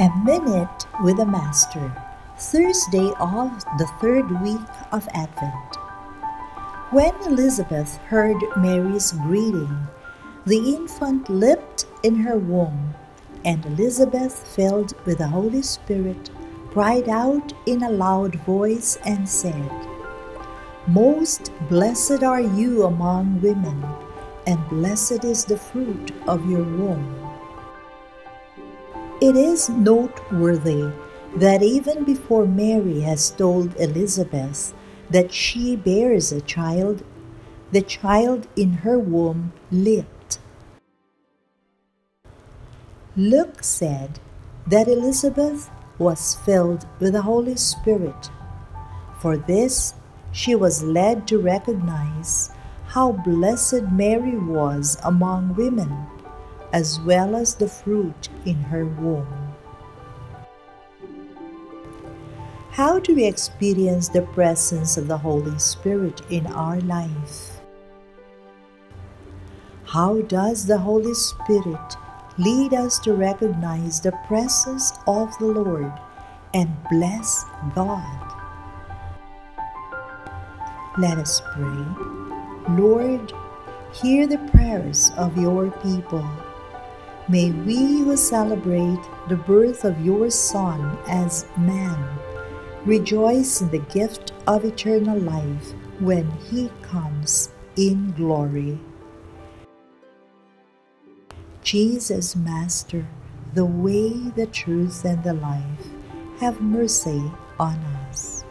A Minute with the Master, Thursday of the third week of Advent. When Elizabeth heard Mary's greeting, the infant leapt in her womb, and Elizabeth, filled with the Holy Spirit, cried out in a loud voice and said, Most blessed are you among women, and blessed is the fruit of your womb. It is noteworthy that even before Mary has told Elizabeth that she bears a child, the child in her womb leaped. Luke said that Elizabeth was filled with the Holy Spirit. For this, she was led to recognize how blessed Mary was among women as well as the fruit in her womb. How do we experience the presence of the Holy Spirit in our life? How does the Holy Spirit lead us to recognize the presence of the Lord and bless God? Let us pray. Lord, hear the prayers of your people May we who celebrate the birth of your Son as man rejoice in the gift of eternal life when he comes in glory. Jesus, Master, the way, the truth, and the life, have mercy on us.